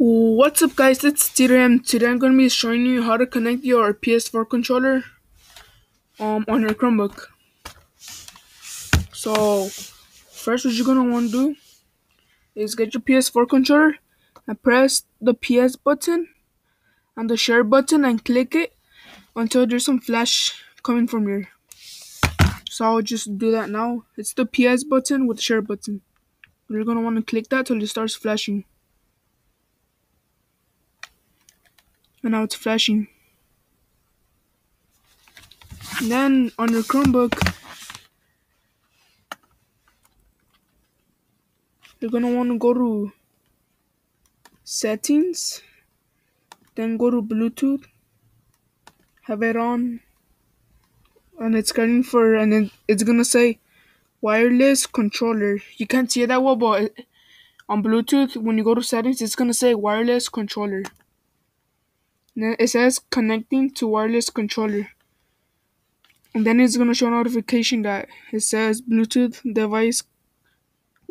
What's up guys, it's TDM. Today I'm going to be showing you how to connect your PS4 controller um, on your Chromebook. So, first what you're going to want to do is get your PS4 controller and press the PS button and the share button and click it until there's some flash coming from here. So I'll just do that now. It's the PS button with the share button. You're going to want to click that till it starts flashing. And now it's flashing. And then on your Chromebook, you're gonna want to go to settings, then go to Bluetooth, have it on, and it's scanning for, and then it's gonna say wireless controller. You can't see it that well, but on Bluetooth, when you go to settings, it's gonna say wireless controller. Then it says connecting to wireless controller. And then it's gonna show a notification that it says Bluetooth device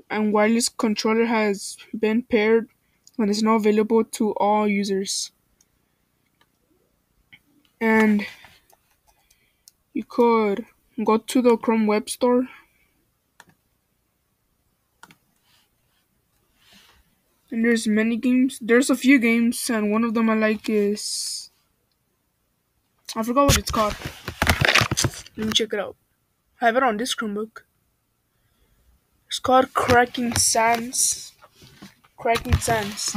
and wireless controller has been paired and is now available to all users. And you could go to the Chrome Web Store and there's many games. There's a few games, and one of them I like is I forgot what it's called. Let me check it out. I have it on this Chromebook. It's called Cracking Sands. Cracking Sands.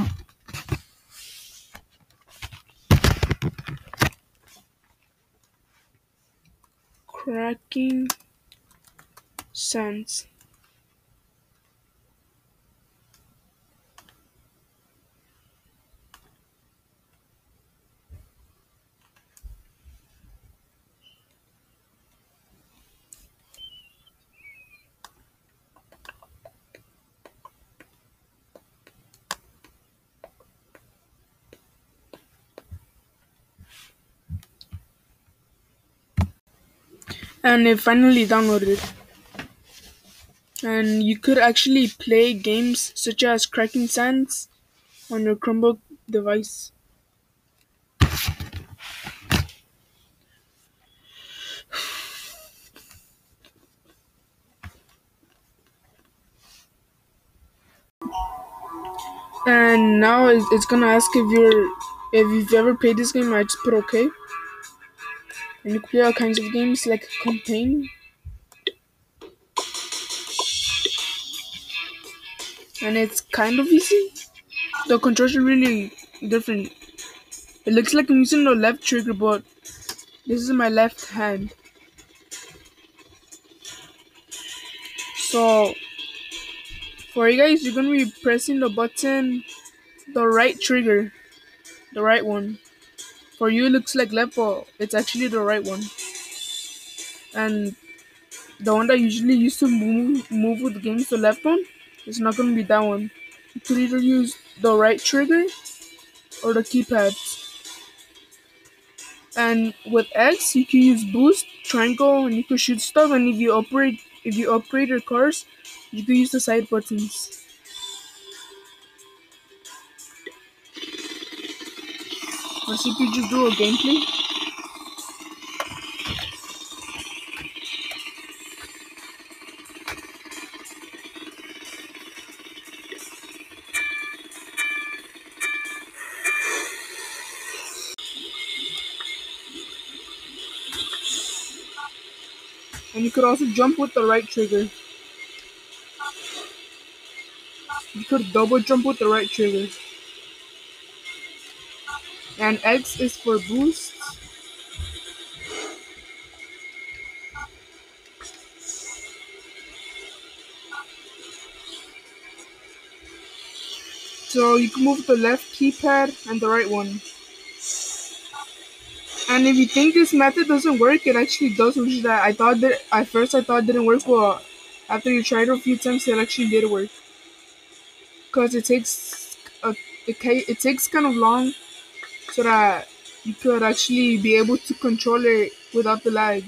Cracking Sands. And it finally downloaded and you could actually play games such as cracking sands on your chromebook device. And now it's gonna ask if you're if you've ever played this game i just put okay and you play all kinds of games like campaign? And it's kind of easy? The controls are really different. It looks like i'm using the left trigger but this is my left hand. So for you guys you're gonna be pressing the button the right trigger the right one for you it looks like left but it's actually the right one. And the one that usually used to move move with the games the left one is not going to be that one. You could either use the right trigger or the keypad. And with X you can use boost triangle and you can shoot stuff. And if you operate, if you upgrade your cars you can use the side buttons Let's see if you just do a gameplay. And you could also jump with the right trigger. You could double jump with the right trigger and X is for boost. So you can move the left keypad and the right one. And if you think this method doesn't work, it actually does, which is that I thought that at first I thought it didn't work, well, after you tried it a few times, it actually did work. Because it takes a, it, it takes kind of long so that you could actually be able to control it without the lag.